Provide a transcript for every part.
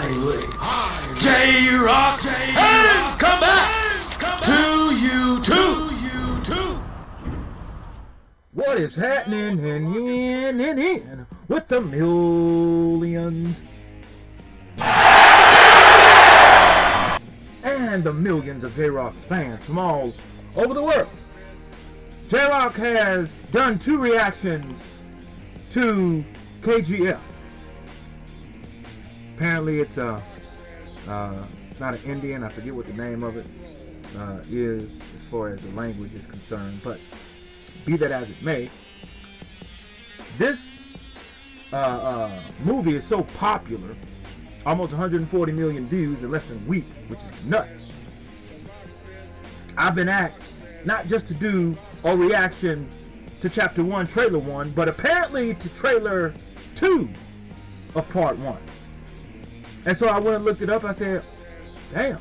Highway. J Rock has come back to you too. What is happening in, in, in, in with the millions? And the millions of J-Rocc's fans from all over the world. J-Rocc has done two reactions to KGF. Apparently it's a, uh, it's not an Indian, I forget what the name of it uh, is as far as the language is concerned, but be that as it may, this uh, uh, movie is so popular, almost 140 million views in less than a week, which is nuts. I've been asked not just to do a reaction to chapter 1, trailer 1, but apparently to trailer 2 of part 1. And so I went and looked it up. I said, damn,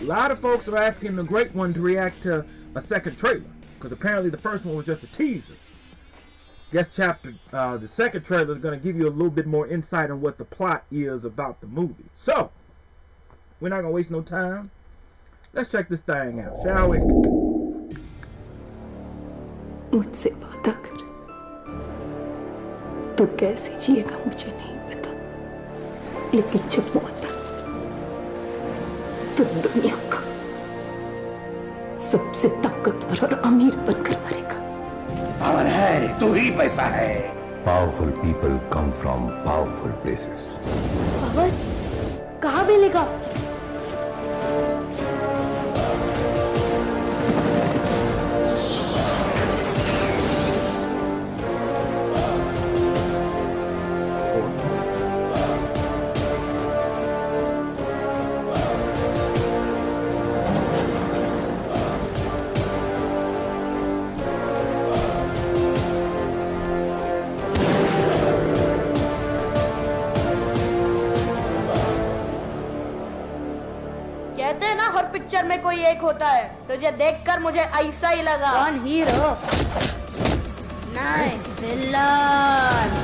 a lot of folks are asking the great one to react to a second trailer because apparently the first one was just a teaser. Guess chapter, uh, the second trailer is going to give you a little bit more insight on what the plot is about the movie. So, we're not going to waste no time. Let's check this thing out, shall we? मुझसे वादा कर तो कैसे जिएगा मुझे नहीं पता लेकिन जब मौत तुम तो दुनिया का सबसे ताकतवर और अमीर बनकर मरेगा पावर है तू ही पैसा है powerful people come from powerful places power कहा मिलेगा कोई एक होता है तुझे देखकर मुझे ऐसा ही लगा कौन हीरो नहीं villain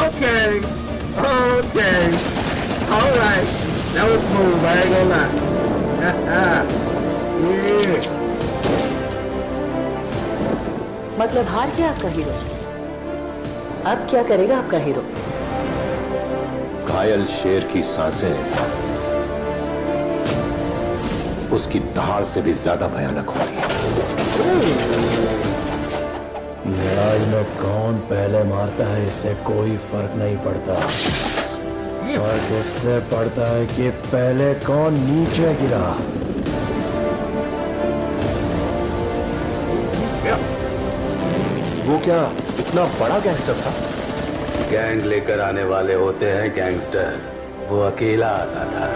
okay, okay, all right. That was smooth. I ain't gonna lie. yeah. मतलब हार गया आपका हीरो अब क्या करेगा आपका हीरो? घायल शेर की साँसें उसकी दहाड़ से भी ज़्यादा भयानक होती है। लड़ाई में कौन पहले मारता है इससे कोई फ़र्क नहीं पड़ता। फ़र्क इससे पड़ता है कि पहले कौन नीचे गिरा। वो क्या इतना बड़ा गैंगस्टर था गैंग लेकर आने वाले होते हैं गैंगस्टर वो अकेला आता था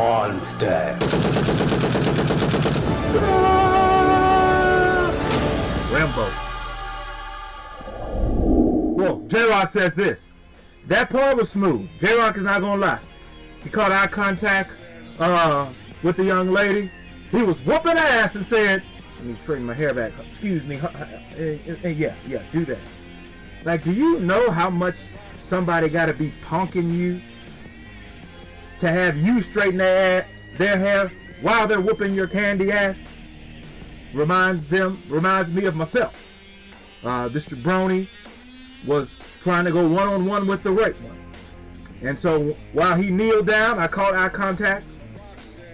monster Rambo. Well, J-Rocc says this. That part was smooth. J-Rocc is not gonna lie. He caught eye contact uh, with the young lady. He was whooping ass and said, let me straighten my hair back. Excuse me. Uh, uh, uh, yeah, yeah, do that. Like, do you know how much somebody gotta be punking you to have you straighten their, their hair while they're whooping your candy ass? reminds them reminds me of myself. Uh, this jabroni was trying to go one on one with the right one, and so while he kneeled down, I caught eye contact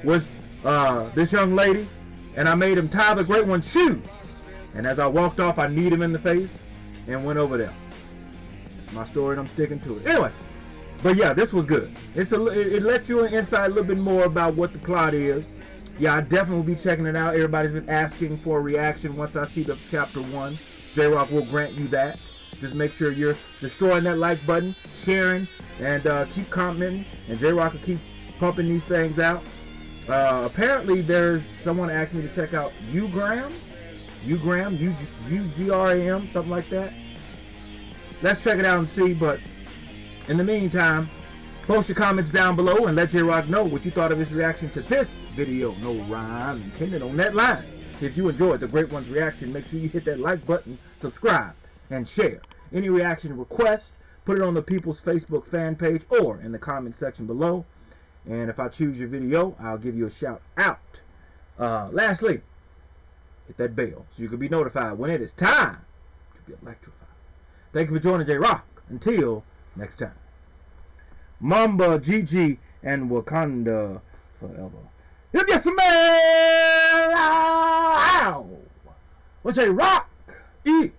with uh, this young lady, and I made him tie the great one's shoes. And as I walked off, I kneed him in the face and went over there. It's my story, and I'm sticking to it. Anyway, but yeah, this was good. It's a it, it lets you inside a little bit more about what the plot is yeah, I definitely will be checking it out. Everybody's been asking for a reaction once I see the chapter one. J-Rocc will grant you that. Just make sure you're destroying that like button, sharing, and uh, keep commenting. And J-Rocc will keep pumping these things out. Uh, apparently, there's someone asked me to check out Ugram, Ugram, U U G R A M, something like that. Let's check it out and see. But in the meantime, Post your comments down below and let J-Rocc know what you thought of his reaction to this video. No rhyme intended on that line. If you enjoyed the Great One's reaction, make sure you hit that like button, subscribe, and share. Any reaction requests, put it on the People's Facebook fan page or in the comment section below. And if I choose your video, I'll give you a shout out. Uh, lastly, hit that bell so you can be notified when it is time to be electrified. Thank you for joining J-Rocc. Until next time. Mamba, Gigi, and Wakanda forever. If you smell, ow, with J-Rocc, eat.